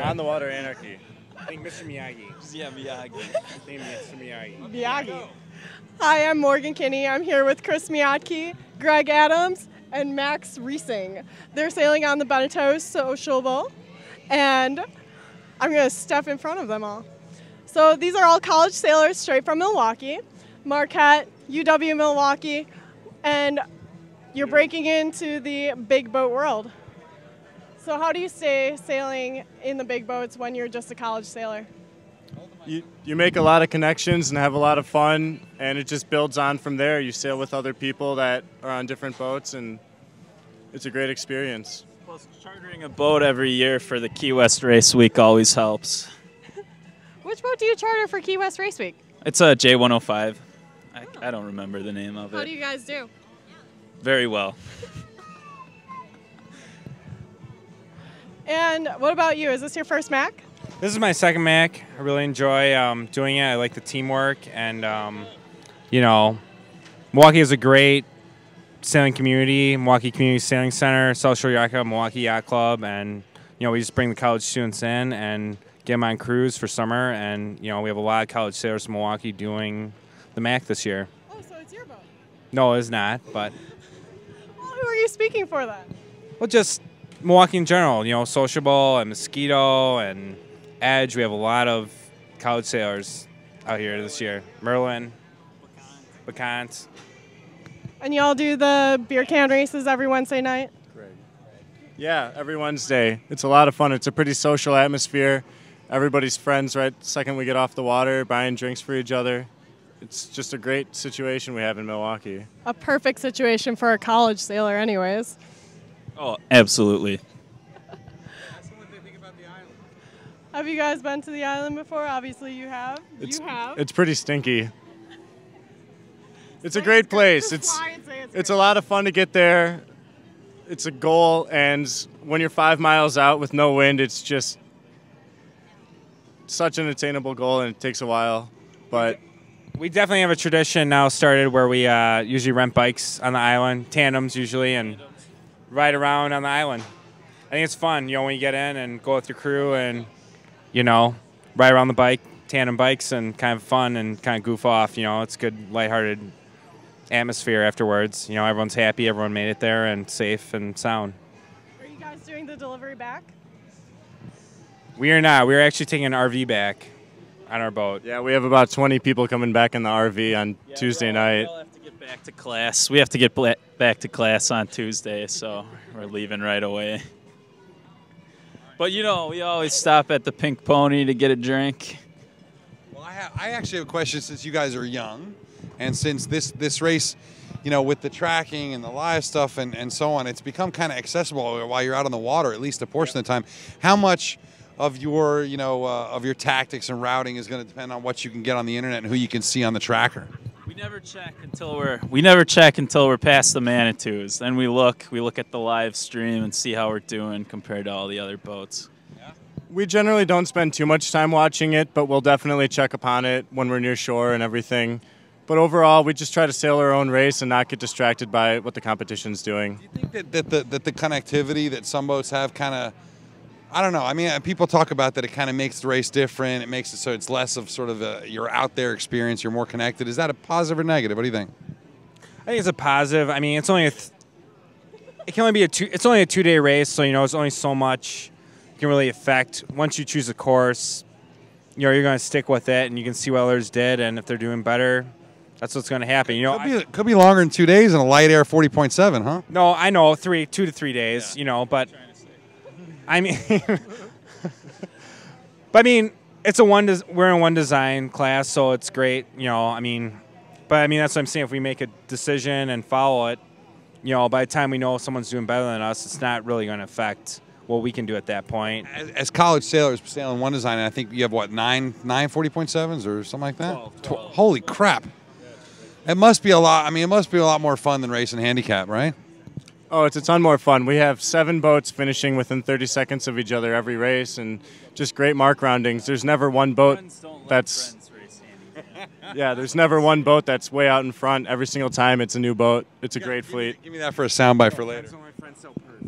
On the water anarchy. I think Mr. Miyagi. Yeah, Miyagi. I think Mr. Miyagi. Miyagi. Hi, I'm Morgan Kinney. I'm here with Chris Miyake, Greg Adams, and Max Reesing. They're sailing on the Beneteau Sociable, and I'm going to step in front of them all. So these are all college sailors straight from Milwaukee, Marquette, UW Milwaukee, and you're breaking into the big boat world. So how do you stay sailing in the big boats when you're just a college sailor? You, you make a lot of connections and have a lot of fun, and it just builds on from there. You sail with other people that are on different boats, and it's a great experience. Plus, chartering a boat every year for the Key West Race Week always helps. Which boat do you charter for Key West Race Week? It's a J105. I, I don't remember the name of it. How do you guys do? Very well. And what about you? Is this your first Mac? This is my second Mac. I really enjoy um, doing it. I like the teamwork, and um, you know, Milwaukee is a great sailing community. Milwaukee Community Sailing Center, South Shore Yacht Club, Milwaukee Yacht Club, and you know, we just bring the college students in and get them on crews for summer. And you know, we have a lot of college sailors from Milwaukee doing the Mac this year. Oh, so it's your boat. No, it's not, but Well, who are you speaking for then? Well, just Milwaukee in general. You know, Sociable and Mosquito and Edge. We have a lot of college sailors out here this year. Merlin, Bacant. And y'all do the beer can races every Wednesday night? Yeah, every Wednesday. It's a lot of fun. It's a pretty social atmosphere. Everybody's friends right the second we get off the water, buying drinks for each other. It's just a great situation we have in Milwaukee. A perfect situation for a college sailor, anyways. Oh, absolutely. Have you guys been to the island before? Obviously, you have. It's, you have. It's pretty stinky. It's a great place. It's lie and say it's it's a lot of fun to get there. It's a goal, and when you're five miles out with no wind, it's just such an attainable goal, and it takes a while. But We definitely have a tradition now started where we uh, usually rent bikes on the island, tandems usually, and ride around on the island. I think it's fun, you know, when you get in and go with your crew and, you know, ride around the bike, tandem bikes, and kind of fun and kind of goof off. You know, it's good, lighthearted atmosphere afterwards. You know, everyone's happy, everyone made it there, and safe and sound. Are you guys doing the delivery back? We are not. We are actually taking an RV back on our boat. yeah, we have about 20 people coming back in the RV on Tuesday night. Back to class. We have to get back to class on Tuesday, so we're leaving right away. But you know, we always stop at the Pink Pony to get a drink. Well, I, I actually have a question since you guys are young, and since this this race, you know, with the tracking and the live stuff and, and so on, it's become kind of accessible while you're out on the water, at least a portion of the time. How much of your you know uh, of your tactics and routing is going to depend on what you can get on the internet and who you can see on the tracker? We never check until we're we never check until we're past the Manitous. Then we look we look at the live stream and see how we're doing compared to all the other boats. We generally don't spend too much time watching it, but we'll definitely check upon it when we're near shore and everything. But overall, we just try to sail our own race and not get distracted by what the competition's doing. Do you think that, that the that the connectivity that some boats have kind of I don't know. I mean, uh, people talk about that it kind of makes the race different. It makes it so it's less of sort of a your out there experience. You're more connected. Is that a positive or negative? What do you think? I think it's a positive. I mean, it's only a th- it can only be a two. It's only a two day race, so you know it's only so much you can really affect. Once you choose a course, you know you're going to stick with it, and you can see what others did, and if they're doing better, that's what's going to happen. You know, Could be, could be longer than two days in a light air 40.7, huh? No, I know three, two to three days. You know, but I mean, but I mean, it's a one. Des- we're in one design class, so it's great. You know, I mean, but I mean that's what I'm saying. If we make a decision and follow it, you know, by the time we know someone's doing better than us, it's not really going to affect what we can do at that point. As, as college sailors sailing one design, and I think you have what nine nine 40.7s or something like that. Twelve, Tw- twelve. holy crap! It must be a lot. I mean, it must be a lot more fun than racing handicap, right? Oh, it's a ton more fun. We have seven boats finishing within 30 seconds of each other every race, and just great mark roundings. There's never one boat Friends don't let that's friends race handicap. yeah. There's never one boat that's way out in front. Every single time, it's a new boat. It's a great Give me- fleet. Give me that for a soundbite for later.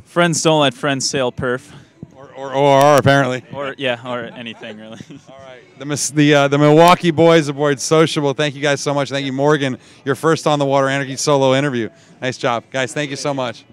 Friends don't let friends sail PHRF. Or, or OR apparently. Or yeah, or anything really. All right. The the uh, the Milwaukee boys aboard Sociable. Thank you guys so much. Thank you, Morgan. Your first on the water anarchy solo interview. Nice job, guys. Thank you so much.